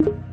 you.